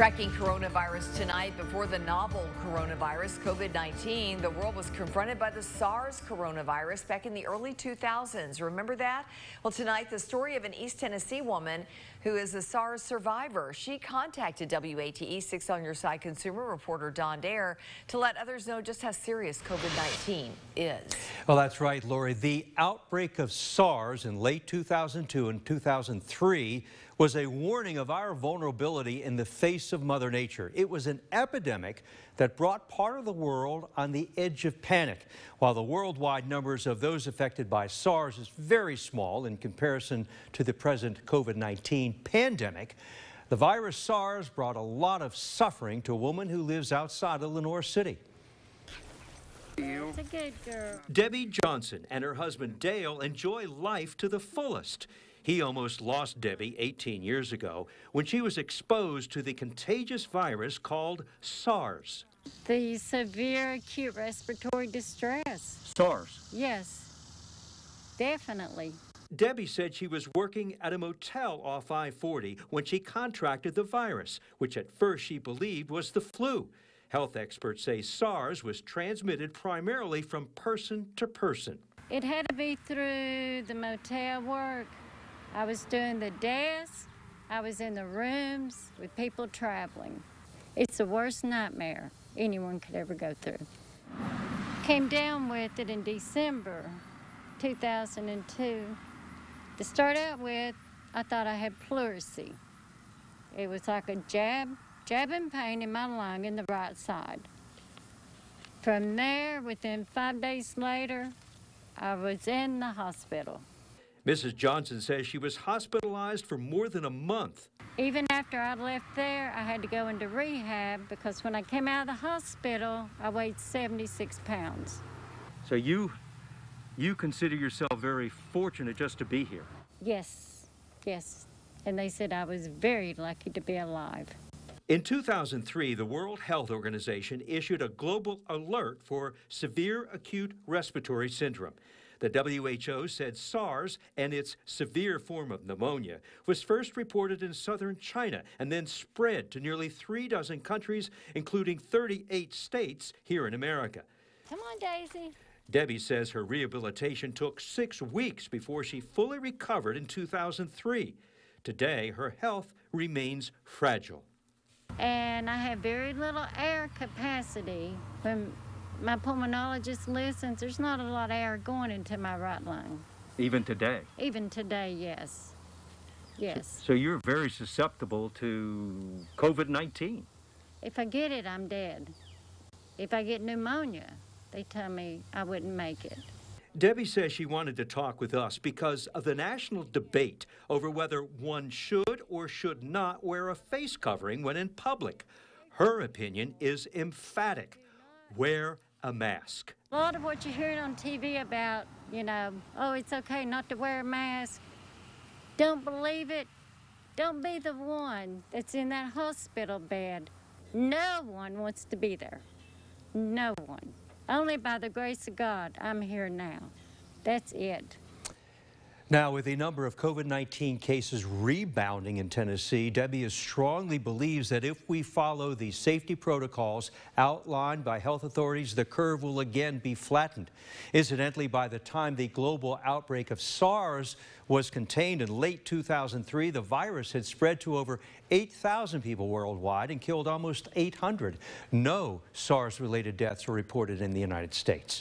Tracking coronavirus tonight before the novel coronavirus, COVID-19, the world was confronted by the SARS coronavirus back in the early 2000s. Remember that? Well, tonight, the story of an East Tennessee woman who is a SARS survivor. She contacted WATE 6 on your side consumer reporter Don Dare to let others know just how serious COVID-19 is. Well, that's right, Lori. The outbreak of SARS in late 2002 and 2003 was a warning of our vulnerability in the face of Mother Nature. It was an epidemic that brought part of the world on the edge of panic. While the worldwide numbers of those affected by SARS is very small in comparison to the present COVID-19 pandemic, the virus SARS brought a lot of suffering to a woman who lives outside of Lenoir City. A good girl. Debbie Johnson and her husband Dale enjoy life to the fullest. He almost lost Debbie 18 years ago when she was exposed to the contagious virus called SARS. The severe acute respiratory distress. SARS? Yes, definitely. Debbie said she was working at a motel off I 40 when she contracted the virus, which at first she believed was the flu. Health experts say SARS was transmitted primarily from person to person. It had to be through the motel work. I was doing the desk, I was in the rooms with people traveling. It's the worst nightmare anyone could ever go through. Came down with it in December 2002. To start out with, I thought I had pleurisy. It was like a jab, jabbing pain in my lung in the right side. From there, within five days later, I was in the hospital. Mrs. Johnson says she was hospitalized for more than a month. Even after I left there, I had to go into rehab because when I came out of the hospital, I weighed 76 pounds. So you you consider yourself very fortunate just to be here. Yes, yes. And they said I was very lucky to be alive. In 2003, the World Health Organization issued a global alert for severe acute respiratory syndrome. The WHO said SARS and its severe form of pneumonia was first reported in southern China and then spread to nearly three dozen countries, including 38 states here in America. Come on, Daisy. Debbie says her rehabilitation took six weeks before she fully recovered in 2003. Today, her health remains fragile. And I have very little air capacity. When my pulmonologist listens, there's not a lot of air going into my right lung. Even today? Even today, yes. Yes. So you're very susceptible to COVID-19? If I get it, I'm dead. If I get pneumonia, they tell me I wouldn't make it. Debbie says she wanted to talk with us because of the national debate over whether one should or should not wear a face covering when in public. Her opinion is emphatic. Wear a mask. A lot of what you're hearing on TV about, you know, oh, it's okay not to wear a mask. Don't believe it. Don't be the one that's in that hospital bed. No one wants to be there. No one. Only by the grace of God, I'm here now. That's it. Now, with the number of COVID-19 cases rebounding in Tennessee, Debbie strongly believes that if we follow the safety protocols outlined by health authorities, the curve will again be flattened. Incidentally, by the time the global outbreak of SARS was contained in late 2003, the virus had spread to over 8,000 people worldwide and killed almost 800. No SARS-related deaths were reported in the United States.